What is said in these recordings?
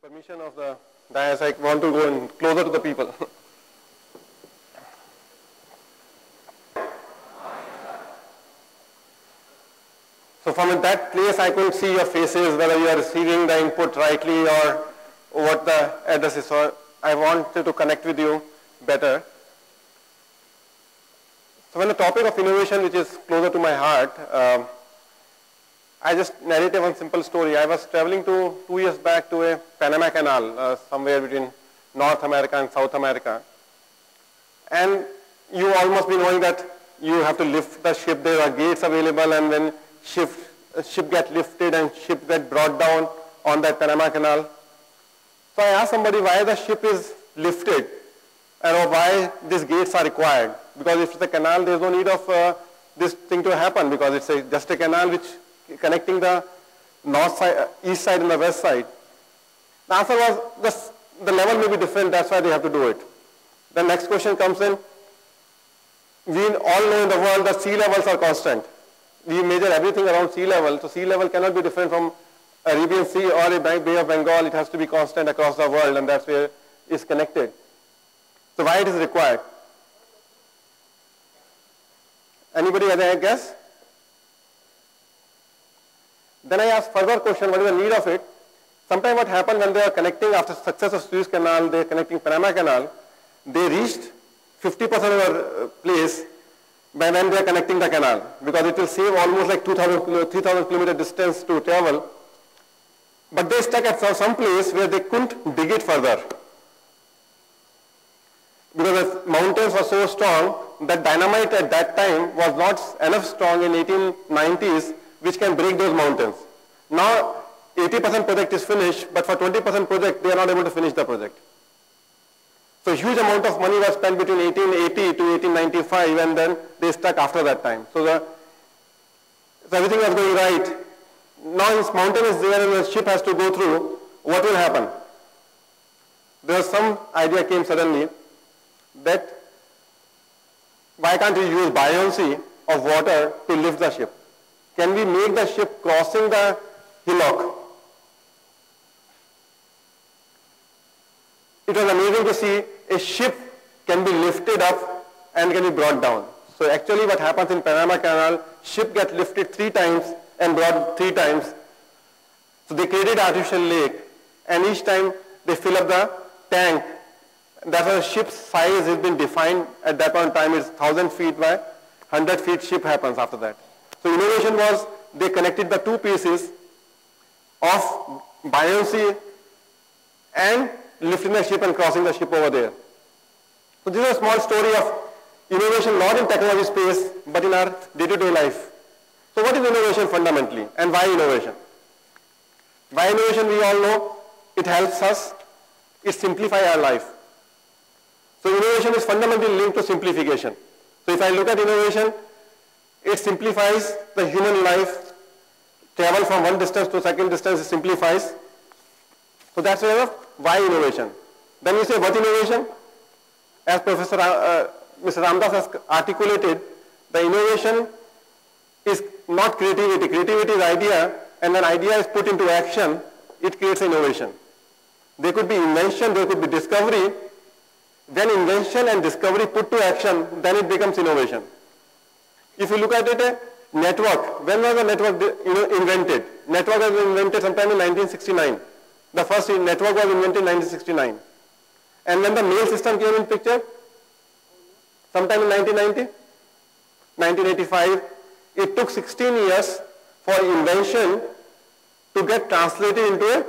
the permission of the dais, I want to go in closer to the people. so from that place, I could see your faces, whether you are receiving the input rightly or what the address is. So I wanted to connect with you better. So when the topic of innovation, which is closer to my heart, um, I just narrate one simple story. I was traveling to two years back to a Panama Canal, uh, somewhere between North America and South America. And you almost be knowing that you have to lift the ship. There are gates available and then ship, uh, ship get lifted and ship get brought down on that Panama Canal. So I asked somebody why the ship is lifted and why these gates are required. Because if it's a canal, there's no need of uh, this thing to happen because it's a, just a canal which connecting the north side, uh, east side and the west side. The answer was the level may be different, that's why they have to do it. The next question comes in. We all know in the world that sea levels are constant. We measure everything around sea level, so sea level cannot be different from Arabian Sea or a Bay of Bengal. It has to be constant across the world and that's where it's connected. So why it is required? Anybody has a guess? Then I asked further question, what is the need of it? Sometimes what happened when they are connecting after success of Suez Canal, they connecting Panama Canal, they reached 50% of the uh, place by when they are connecting the canal because it will save almost like 2,000, uh, 3,000 kilometer distance to travel. But they stuck at some place where they couldn't dig it further because the mountains were so strong that dynamite at that time was not enough strong in 1890s which can break those mountains. Now 80% project is finished, but for 20% project, they are not able to finish the project. So huge amount of money was spent between 1880 to 1895 and then they stuck after that time. So, the, so everything was going right. Now this mountain is there and the ship has to go through. What will happen? There was some idea came suddenly that why can't we use buoyancy of water to lift the ship? Can we make the ship crossing the hillock? It was amazing to see a ship can be lifted up and can be brought down. So actually what happens in Panama Canal, ship get lifted three times and brought three times. So they created artificial lake and each time they fill up the tank. That's why the ship's size has been defined at that point in time. It's 1000 feet by 100 feet ship happens after that. So innovation was they connected the two pieces of buoyancy and lifting the ship and crossing the ship over there. So this is a small story of innovation not in technology space but in our day-to-day -day life. So what is innovation fundamentally and why innovation? Why innovation we all know it helps us, it simplifies our life. So innovation is fundamentally linked to simplification. So if I look at innovation, it simplifies the human life. Travel from one distance to second distance, simplifies. So that's why why innovation. Then we say what innovation? As Professor uh, Mr. Ramdas has articulated, the innovation is not creativity. Creativity is idea, and when idea is put into action, it creates innovation. There could be invention, there could be discovery. Then invention and discovery put to action, then it becomes innovation. If you look at it, a network, when was the network you know, invented? Network was invented sometime in 1969. The first network was invented in 1969. And when the mail system came in picture, sometime in 1990, 1985, it took 16 years for invention to get translated into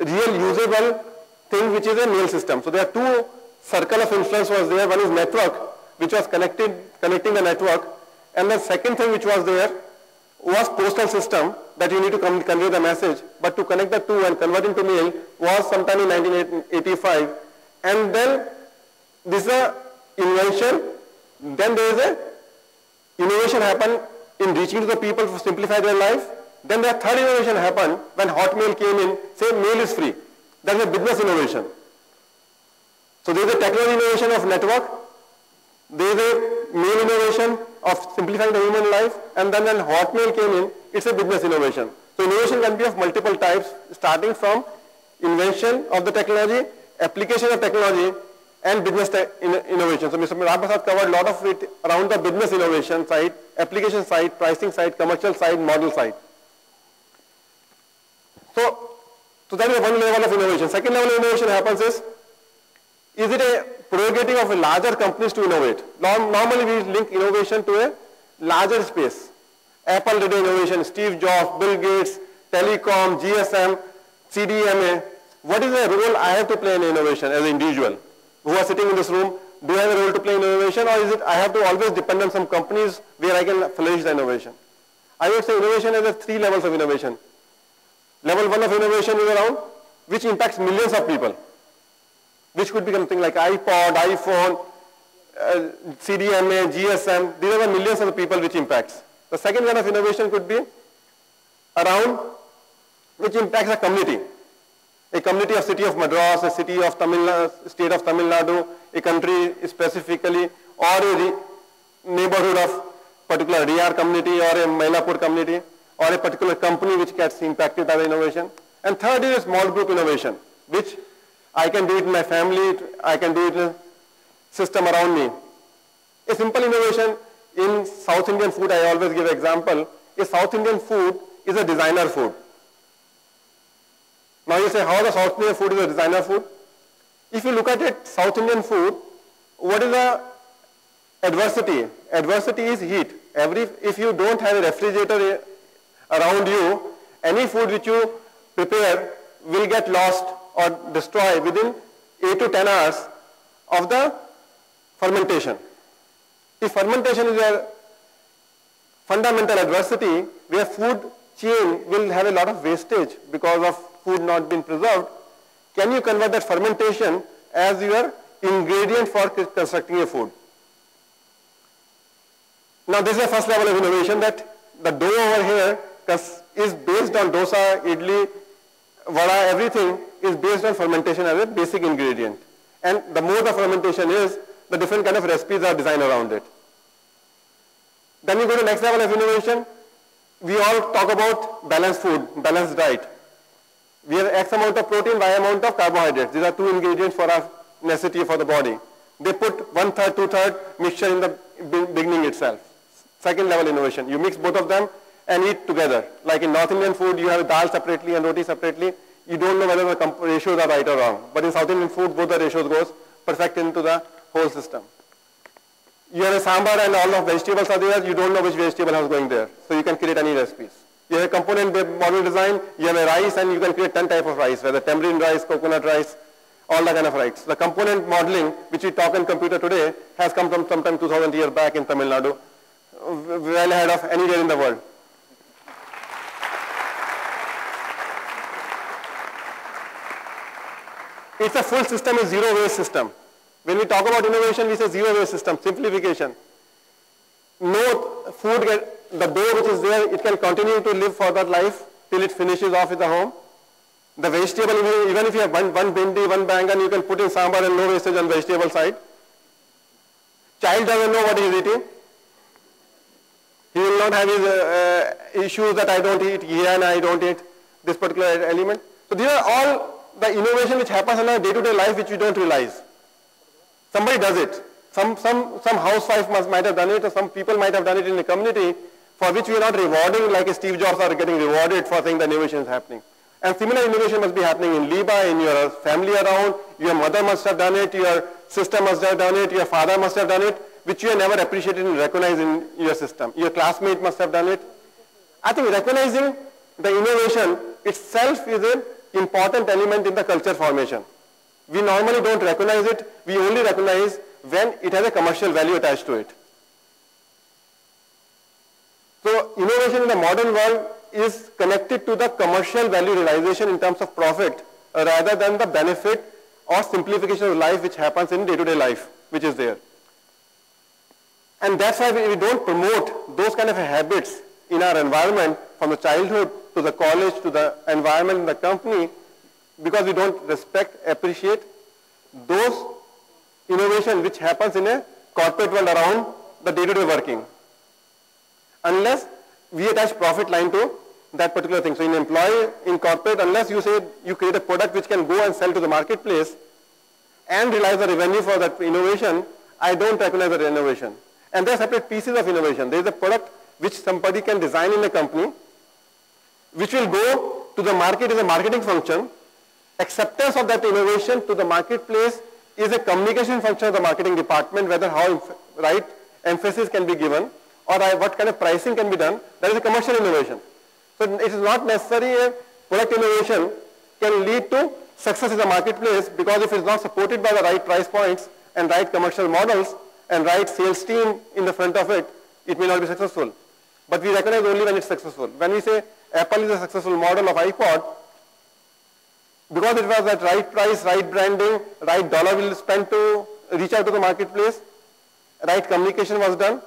a real usable thing which is a mail system. So there are two circle of influence was there. One is network which was connected, connecting the network. And the second thing which was there was postal system that you need to convey the message. But to connect the two and convert into mail was sometime in 1985. And then this is a invention. Then there is a innovation happen in reaching to the people to simplify their life. Then the third innovation happened when Hotmail came in, say mail is free. That's a business innovation. So there is a technology innovation of network, is a main innovation of simplifying the human life and then when Hotmail came in, it's a business innovation. So innovation can be of multiple types starting from invention of the technology, application of technology, and business in innovation. So Mr. Rabasad covered a lot of it around the business innovation side, application side, pricing side, commercial side, model side. So, so that is one level of innovation. Second level of innovation happens is, is it a prerogative of a larger companies to innovate? Normally we link innovation to a larger space. Apple did innovation, Steve Jobs, Bill Gates, telecom, GSM, CDMA. What is the role I have to play in innovation as an individual? who are sitting in this room, do I have a role to play in innovation or is it I have to always depend on some companies where I can flourish the innovation? I would say innovation has three levels of innovation. Level one of innovation is around which impacts millions of people, which could be something like iPod, iPhone, uh, CDMA, GSM. These are the millions of people which impacts. The second kind of innovation could be around which impacts a community a community of city of Madras, a city of Tamil Nadu, state of Tamil Nadu, a country specifically, or a neighborhood of particular Riyar community or a Mylapore community, or a particular company which gets impacted by the innovation. And third is small group innovation, which I can do it in my family, I can do it in system around me. A simple innovation in South Indian food, I always give example, a South Indian food is a designer food. Now you say how the South Indian food is a designer food? If you look at it, South Indian food, what is the adversity? Adversity is heat. Every, if you don't have a refrigerator eh, around you, any food which you prepare will get lost or destroy within 8 to 10 hours of the fermentation. If fermentation is a fundamental adversity where food chain will have a lot of wastage because of food not being preserved, can you convert that fermentation as your ingredient for constructing a food? Now this is the first level of innovation that the dough over here is based on dosa, idli, vada, everything is based on fermentation as a basic ingredient. And the more the fermentation is, the different kind of recipes are designed around it. Then we go to next level of innovation. We all talk about balanced food, balanced diet. We have X amount of protein, Y amount of carbohydrates. These are two ingredients for our necessity for the body. They put one third, two third mixture in the beginning itself. Second level innovation. You mix both of them and eat together. Like in North Indian food, you have dal separately and roti separately. You don't know whether the ratios are right or wrong. But in South Indian food, both the ratios goes perfect into the whole system. You have a sambar and all of vegetables are there. You don't know which vegetable is going there. So you can create any recipes. You have a component model design, you have a rice and you can create 10 type of rice, whether tamarind rice, coconut rice, all that kind of rice. The component modeling, which we talk in computer today, has come from sometime 2000 years back in Tamil Nadu, uh, well ahead of anywhere in the world. It's a full system, a zero waste system. When we talk about innovation, we say zero waste system, simplification. No food get the dough which is there, it can continue to live for that life till it finishes off in the home. The vegetable, even if you have one, one bindi, one bangan, you can put in sambar and no wastage on vegetable side. Child doesn't know what he is eating. He will not have his uh, uh, issues that I don't eat here and I don't eat this particular element. So these are all the innovation which happens in our day-to-day life which we don't realize. Somebody does it. Some, some, some housewife must, might have done it or some people might have done it in the community for which we are not rewarding like Steve Jobs are getting rewarded for saying the innovation is happening. And similar innovation must be happening in LIBA, in your family around, your mother must have done it, your sister must have done it, your father must have done it, which you never appreciated and recognized in your system. Your classmate must have done it. I think recognizing the innovation itself is an important element in the culture formation. We normally don't recognize it, we only recognize when it has a commercial value attached to it. So innovation in the modern world is connected to the commercial value realization in terms of profit rather than the benefit or simplification of life which happens in day-to-day -day life, which is there. And that's why we don't promote those kind of habits in our environment from the childhood to the college to the environment in the company because we don't respect, appreciate those innovation which happens in a corporate world around the day-to-day -day working unless we attach profit line to that particular thing. So in employee, in corporate, unless you say you create a product which can go and sell to the marketplace and realize the revenue for that innovation, I don't recognize that innovation. And there are separate pieces of innovation. There is a product which somebody can design in a company, which will go to the market as a marketing function. Acceptance of that innovation to the marketplace is a communication function of the marketing department, whether how right emphasis can be given or what kind of pricing can be done. That is a commercial innovation. So it is not necessary a product innovation can lead to success in the marketplace because if it is not supported by the right price points and right commercial models and right sales team in the front of it, it may not be successful. But we recognize only when it's successful. When we say Apple is a successful model of iPod, because it was at right price, right branding, right dollar will spend to reach out to the marketplace, right communication was done,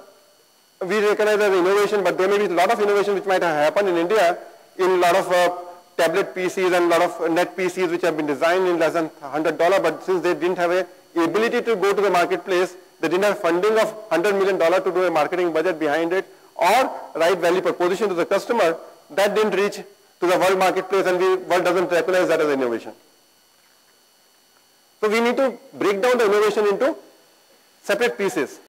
we recognize as innovation, but there may be a lot of innovation which might have happened in India in a lot of uh, tablet PCs and a lot of net PCs which have been designed in less than $100, but since they didn't have a ability to go to the marketplace, they didn't have funding of $100 million to do a marketing budget behind it, or right value proposition to the customer, that didn't reach to the world marketplace and the world doesn't recognize that as innovation. So we need to break down the innovation into separate pieces.